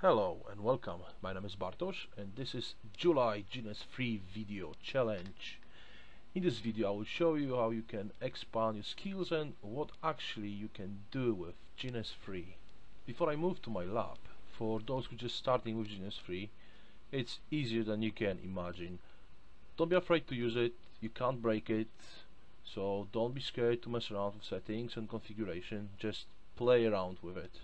Hello and welcome, my name is Bartosz and this is July GNS3 video challenge. In this video I will show you how you can expand your skills and what actually you can do with GNS Free. Before I move to my lab, for those who just starting with GNS3, it's easier than you can imagine. Don't be afraid to use it, you can't break it, so don't be scared to mess around with settings and configuration, just play around with it.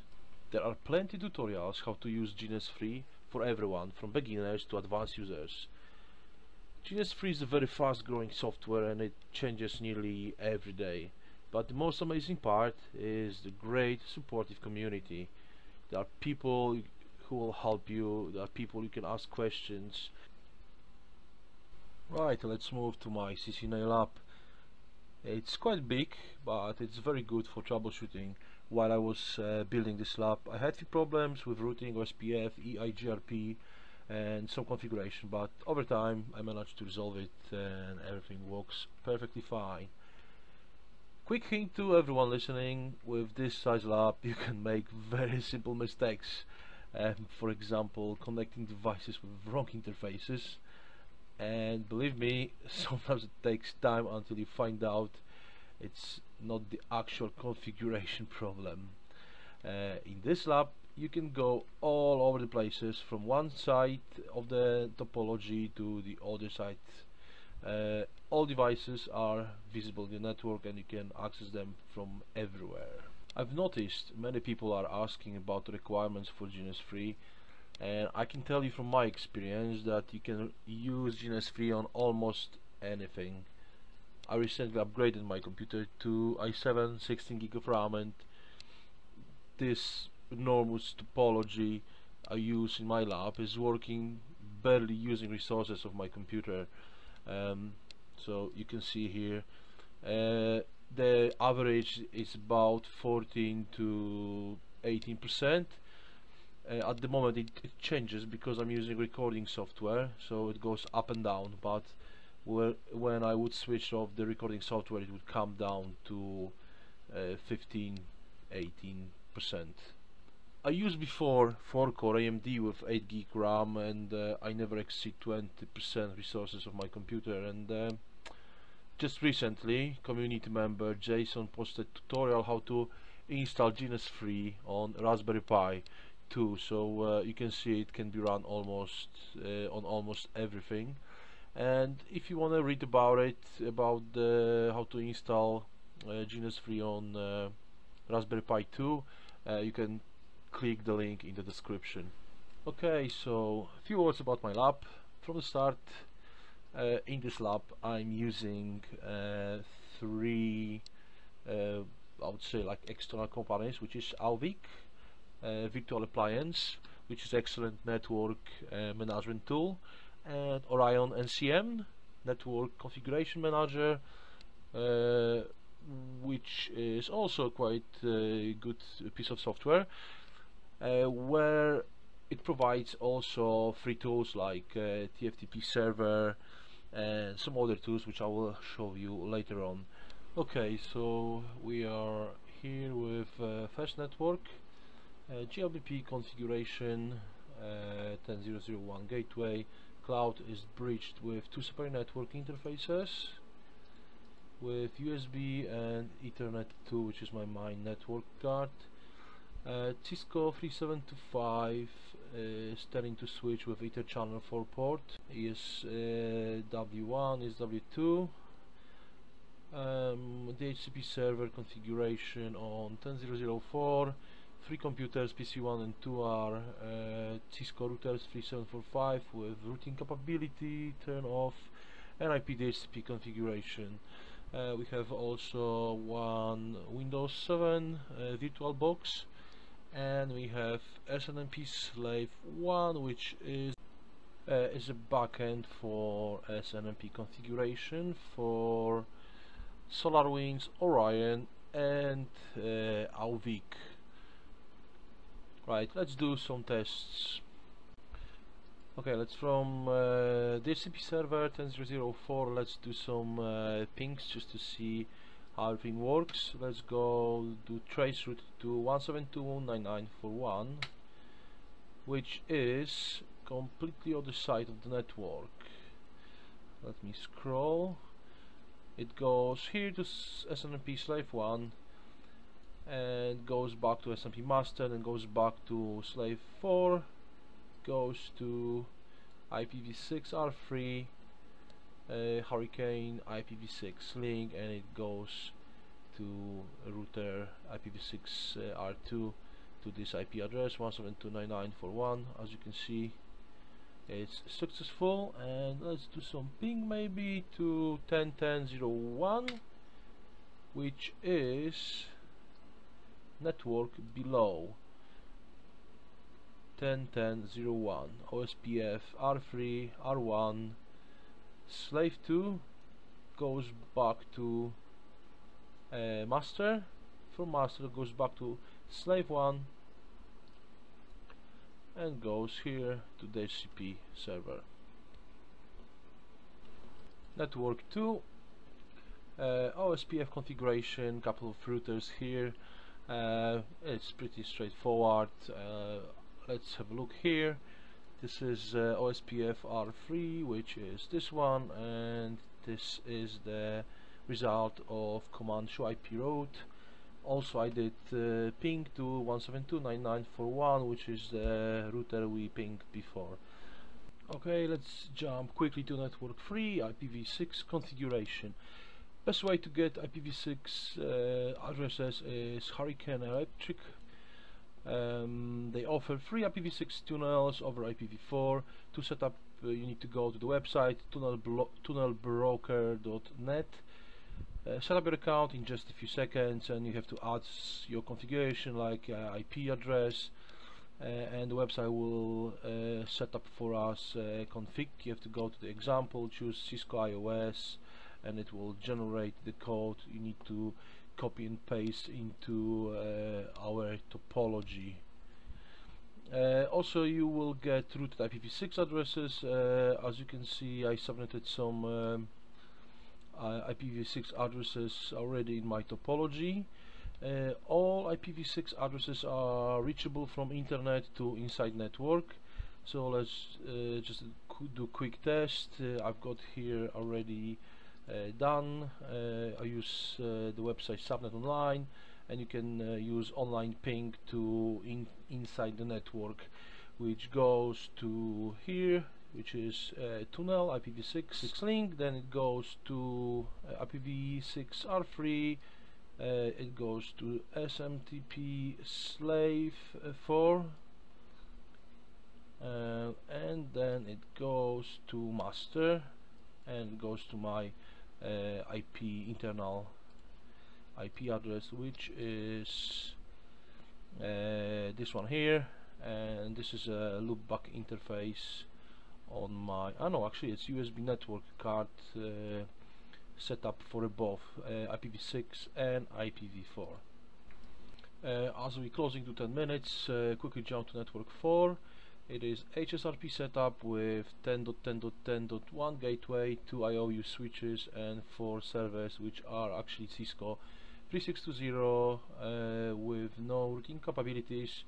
There are plenty tutorials how to use GNS3 for everyone, from beginners to advanced users. GNS3 is a very fast growing software and it changes nearly every day. But the most amazing part is the great supportive community. There are people who will help you, there are people you can ask questions. Right, let's move to my CCNA lab. It's quite big, but it's very good for troubleshooting while I was uh, building this lab. I had few problems with routing, OSPF, EIGRP and some configuration but over time I managed to resolve it and everything works perfectly fine. Quick hint to everyone listening, with this size lab you can make very simple mistakes. Um, for example, connecting devices with wrong interfaces and believe me, sometimes it takes time until you find out it's not the actual configuration problem. Uh, in this lab you can go all over the places from one side of the topology to the other side. Uh, all devices are visible in the network and you can access them from everywhere. I've noticed many people are asking about the requirements for GNS3 and I can tell you from my experience that you can use GNS3 on almost anything I recently upgraded my computer to i7 16 gig of RAM and this enormous topology I use in my lab is working barely using resources of my computer. Um, so you can see here uh, the average is about 14 to 18 percent. Uh, at the moment it, it changes because I'm using recording software so it goes up and down but where when I would switch off the recording software it would come down to uh, 15 18 percent. I used before 4 core AMD with 8 gig RAM and uh, I never exceed 20 percent resources of my computer. And uh, just recently community member Jason posted tutorial how to install GNS3 on Raspberry Pi 2 so uh, you can see it can be run almost uh, on almost everything and if you want to read about it about the, how to install uh, GNS3 on uh, Raspberry Pi 2 uh, you can click the link in the description. Okay so a few words about my lab. From the start uh, in this lab I'm using uh, three uh, I would say like external companies which is Auvik virtual appliance which is excellent network management tool and Orion NCM network configuration manager uh, which is also quite a good piece of software uh, where it provides also free tools like uh, TFTP server and some other tools which I will show you later on. Okay so we are here with uh, Fast Network uh, GLBP configuration uh, 10001 gateway cloud is bridged with two separate network interfaces with USB and Ethernet 2 which is my main network card. Uh, Cisco 3725 is turning to switch with Ether channel 4 port. Is uh, W1 is W2 um, DHCP server configuration on 10004 three computers, PC1 and 2 are uh, Cisco routers 3745 with routing capability, turn off, and IP DHCP configuration. Uh, we have also one Windows 7 uh, VirtualBox and we have SNMP Slave 1 which is uh, is a backend for SNMP configuration for SolarWinds, Orion and uh, Right, let's do some tests. Okay, let's from uh, DHCP server 10004, let's do some uh, pings just to see how everything works. Let's go do trace route to 172.19941 which is completely on the other side of the network let me scroll it goes here to SNMP slave 1 and goes back to SNMP master and goes back to slave 4 goes to IPv6 R3 uh, Hurricane IPv6 link and it goes to router IPv6 uh, R2 to this IP address 172.99.41 as you can see it's successful. And let's do some ping maybe to 10.10.01 which is network below. 10.10.01 OSPF R3 R1 slave 2 goes back to uh, master. From master goes back to slave 1 and goes here to the HCP server. Network 2 uh, OSPF configuration couple of routers here uh, it's pretty straightforward. Uh, let's have a look here. This is uh, OSPF R3 which is this one and this is the result of command show IP route also I did uh, ping to 172.99.41 which is the router we pinged before. Okay let's jump quickly to network 3 IPv6 configuration best way to get IPv6 uh, addresses is Hurricane Electric. Um, they offer free IPv6 tunnels over IPv4 to set up uh, you need to go to the website tunnelbroker.net uh, set up your account in just a few seconds and you have to add your configuration like uh, IP address uh, and the website will uh, set up for us uh, config. You have to go to the example choose Cisco IOS and it will generate the code you need to copy and paste into uh, our topology also you will get routed IPv6 addresses as you can see I submitted some um, uh, IPv6 addresses already in my topology. Uh, all IPv6 addresses are reachable from internet to inside network. So let's uh, just do quick test. Uh, I've got here already uh, done. Uh, I use the website Subnet Online and you can use online ping to in inside the network which goes to here which is uh, tunnel IPv6 link then it goes to uh, IPv6 R3 uh, it goes to SNMP slave uh, 4 uh, and then it goes to master and goes to my IP internal IP address which is this one here. And this is a loopback interface on my oh no actually it's USB network card uh, set up for both uh, IPv6 and IPv4 uh, as we're closing to 10 minutes uh, quickly jump to network 4 it is HSRP setup with 10.10.10.1 gateway, 2 IOU switches and 4 servers which are actually Cisco 3620 uh, with no routing capabilities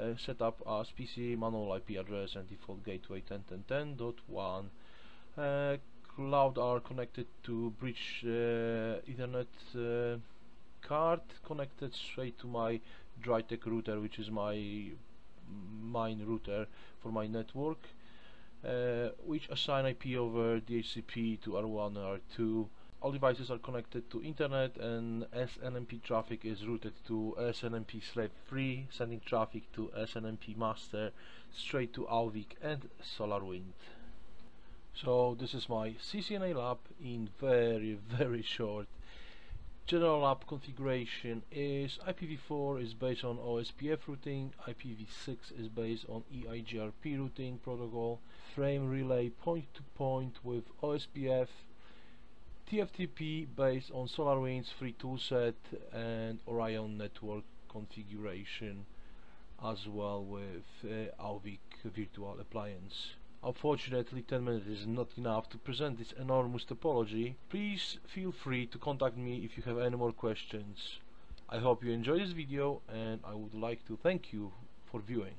uh, set up as PC manual IP address and default gateway 10.10.10.1 uh, cloud are connected to bridge uh, Ethernet uh, card connected straight to my DrayTek router which is my main router for my network uh, which assign IP over DHCP to R1 and R2 all devices are connected to internet and SNMP traffic is routed to SNMP slave 3 sending traffic to SNMP master straight to Auvik and SolarWind. So this is my CCNA lab in very very short general lab configuration is IPv4 is based on OSPF routing, IPv6 is based on EIGRP routing protocol, frame relay point to point with OSPF TFTP based on SolarWinds free toolset and Orion network configuration as well with uh, Auvik virtual appliance. Unfortunately 10 minutes is not enough to present this enormous topology. Please feel free to contact me if you have any more questions. I hope you enjoyed this video and I would like to thank you for viewing.